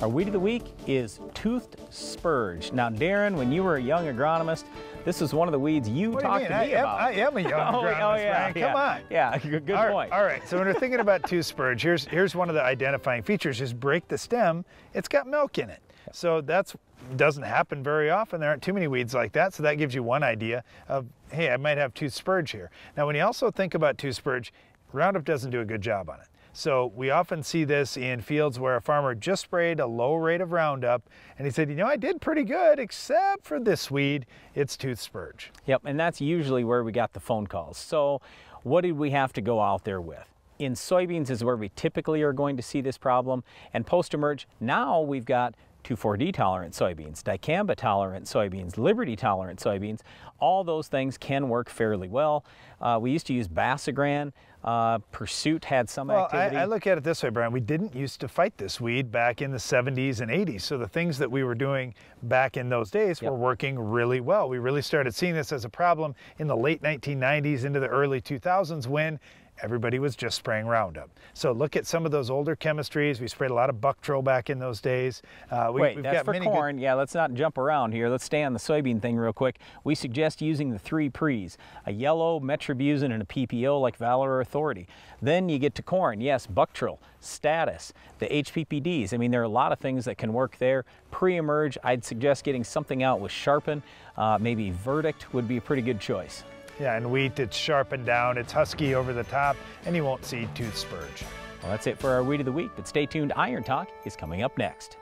Our weed of the week is toothed spurge. Now, Darin, when you were a young agronomist, this is one of the weeds you what talked to me am, about. I am a young oh, oh, agronomist, oh, yeah, Brian. Come yeah, on. Yeah, good, all point. Right, all right, so when we're thinking about toothed spurge, here's, here's one of the identifying features. Just break the stem, it's got milk in it. So that's doesn't happen very often. There aren't too many weeds like that. So that gives you one idea of, hey, I might have toothed spurge here. Now, when you also think about toothed spurge, Roundup doesn't do a good job on it. So we often see this in fields where a farmer just sprayed a low rate of Roundup and he said, you know, I did pretty good except for this weed, it's tooth spurge. Yep, and that's usually where we got the phone calls. So what did we have to go out there with? In soybeans is where we typically are going to see this problem. And post-emerge, now we've got 2,4-D tolerant soybeans, dicamba tolerant soybeans, Liberty tolerant soybeans, all those things can work fairly well. Uh, we used to use Basagran. Uh, Pursuit had some well, activity. I, I look at it this way, Brian. We didn't used to fight this weed back in the 70s and 80s. So the things that we were doing back in those days yep. were working really well. We really started seeing this as a problem in the late 1990s into the early 2000s when everybody was just spraying Roundup. So look at some of those older chemistries. We sprayed a lot of Buctril back in those days. Uh, we, Wait, that's for corn. Yeah, let's not jump around here. Let's stay on the soybean thing real quick. We suggest using the three pre's, a yellow, metribuzin, and a PPO like Valor or Authority. Then you get to corn. Yes, Buctril, Status, the HPPDs. I mean, there are a lot of things that can work there. Pre-emerge, I'd suggest getting something out with Sharpen. Uh, maybe Verdict would be a pretty good choice. Yeah, and wheat, it's sharpened down, it's Huskie over the top, and you won't see tooth spurge. Well, that's it for our Weed of the Week, but stay tuned. Iron Talk is coming up next.